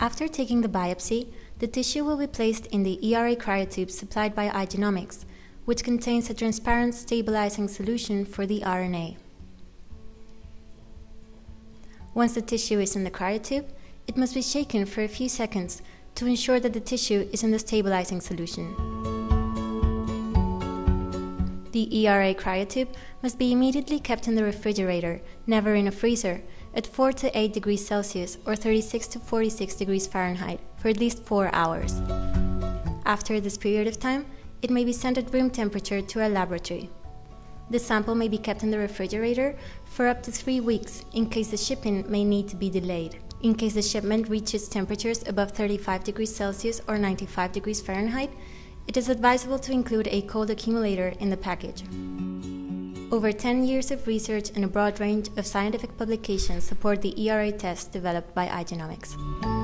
After taking the biopsy, the tissue will be placed in the ERA cryotube supplied by Igenomix, which contains a transparent stabilizing solution for the RNA. Once the tissue is in the cryotube, it must be shaken for a few seconds to ensure that the tissue is in the stabilizing solution. The ERA cryotube must be immediately kept in the refrigerator, never in a freezer, at 4 to 8 degrees Celsius or 36 to 46 degrees Fahrenheit for at least 4 hours. After this period of time, it may be sent at room temperature to a laboratory. The sample may be kept in the refrigerator for up to 3 weeks in case the shipping may need to be delayed. In case the shipment reaches temperatures above 35 degrees Celsius or 95 degrees Fahrenheit, it is advisable to include a cold accumulator in the package. Over 10 years of research and a broad range of scientific publications support the ERA test developed by Igenomix.